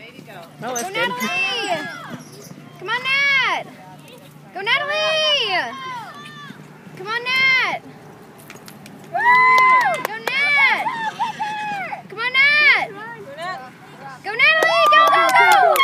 Go. No, that's go good. Natalie! Come on, Nat! Go, Natalie! Come on, Nat! Go, Nat! Come on, Nat! Go, Natalie! Go, go, go!